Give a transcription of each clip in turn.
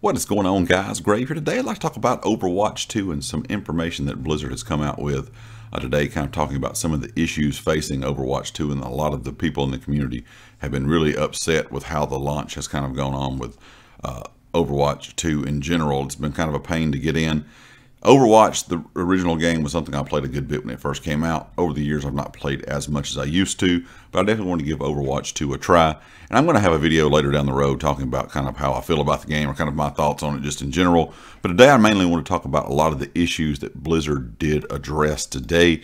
What is going on guys? Grave here today. I'd like to talk about Overwatch 2 and some information that Blizzard has come out with uh, today, kind of talking about some of the issues facing Overwatch 2 and a lot of the people in the community have been really upset with how the launch has kind of gone on with uh, Overwatch 2 in general. It's been kind of a pain to get in Overwatch, the original game, was something I played a good bit when it first came out. Over the years, I've not played as much as I used to, but I definitely want to give Overwatch 2 a try. And I'm going to have a video later down the road talking about kind of how I feel about the game or kind of my thoughts on it just in general. But today, I mainly want to talk about a lot of the issues that Blizzard did address today.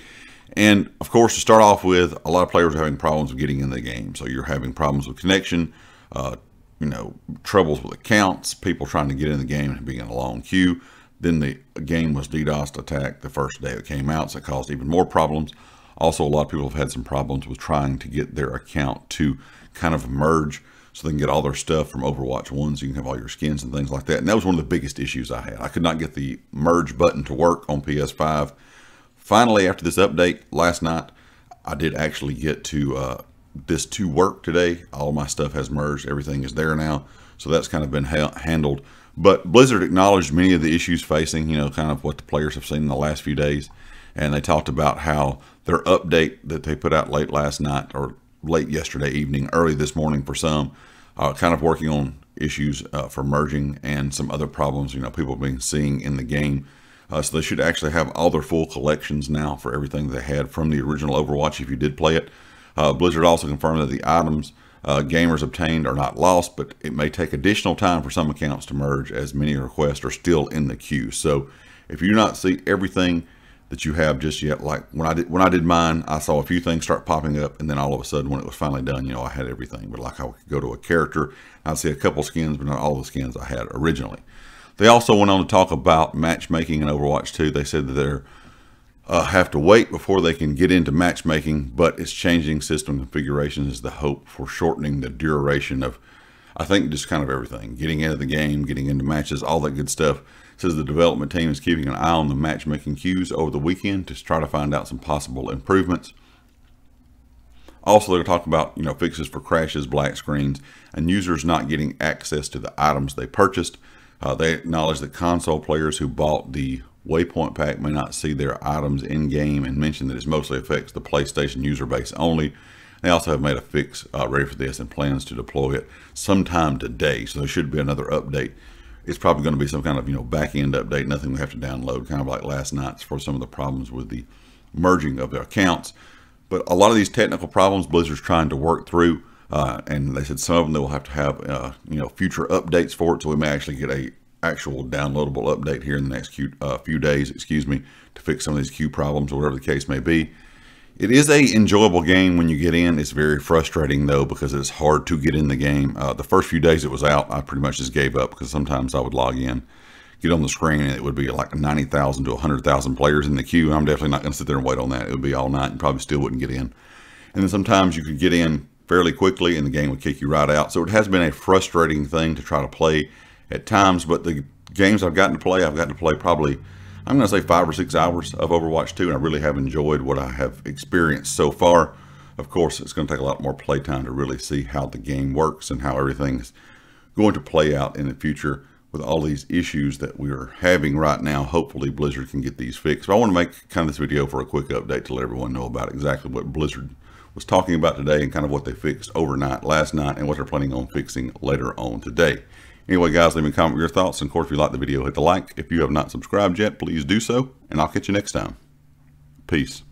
And of course, to start off with, a lot of players are having problems with getting in the game. So you're having problems with connection, uh, you know, troubles with accounts, people trying to get in the game and being in a long queue. Then the game was DDoS attacked the first day it came out, so it caused even more problems. Also, a lot of people have had some problems with trying to get their account to kind of merge so they can get all their stuff from Overwatch 1 so you can have all your skins and things like that. And that was one of the biggest issues I had. I could not get the merge button to work on PS5. Finally, after this update last night, I did actually get to uh, this to work today. All my stuff has merged. Everything is there now. So that's kind of been ha handled. But Blizzard acknowledged many of the issues facing, you know, kind of what the players have seen in the last few days. And they talked about how their update that they put out late last night or late yesterday evening, early this morning for some, uh, kind of working on issues uh, for merging and some other problems, you know, people have been seeing in the game. Uh, so they should actually have all their full collections now for everything they had from the original Overwatch if you did play it. Uh, Blizzard also confirmed that the items uh, gamers obtained are not lost, but it may take additional time for some accounts to merge as many requests are still in the queue. So if you do not see everything that you have just yet, like when I did when I did mine, I saw a few things start popping up, and then all of a sudden when it was finally done, you know, I had everything. But like I would go to a character, I'd see a couple skins, but not all the skins I had originally. They also went on to talk about matchmaking in Overwatch 2. They said that they're uh, have to wait before they can get into matchmaking, but it's changing system configurations is the hope for shortening the duration of, I think, just kind of everything. Getting into the game, getting into matches, all that good stuff. It says the development team is keeping an eye on the matchmaking queues over the weekend to try to find out some possible improvements. Also, they're talking about you know fixes for crashes, black screens, and users not getting access to the items they purchased. Uh, they acknowledge that console players who bought the Watchpoint Pack may not see their items in game and mention that it mostly affects the PlayStation user base only. They also have made a fix uh, ready for this and plans to deploy it sometime today. So there should be another update. It's probably going to be some kind of you know back end update, nothing we have to download, kind of like last night's for some of the problems with the merging of their accounts. But a lot of these technical problems Blizzard's trying to work through. Uh, and they said some of them they will have to have uh, you know future updates for it, so we may actually get a actual downloadable update here in the next few, uh, few days, excuse me, to fix some of these queue problems or whatever the case may be. It is a enjoyable game when you get in. It's very frustrating though because it's hard to get in the game. Uh, the first few days it was out, I pretty much just gave up because sometimes I would log in, get on the screen, and it would be like 90,000 to 100,000 players in the queue. I'm definitely not going to sit there and wait on that. It would be all night and probably still wouldn't get in. And then sometimes you could get in fairly quickly and the game would kick you right out. So it has been a frustrating thing to try to play at times, but the games I've gotten to play, I've gotten to play probably, I'm going to say five or six hours of Overwatch 2, and I really have enjoyed what I have experienced so far. Of course, it's going to take a lot more playtime to really see how the game works and how everything's going to play out in the future with all these issues that we are having right now. Hopefully, Blizzard can get these fixed. But I want to make kind of this video for a quick update to let everyone know about exactly what Blizzard was talking about today and kind of what they fixed overnight last night and what they're planning on fixing later on today. Anyway, guys, leave me a comment with your thoughts. And of course, if you like the video, hit the like. If you have not subscribed yet, please do so. And I'll catch you next time. Peace.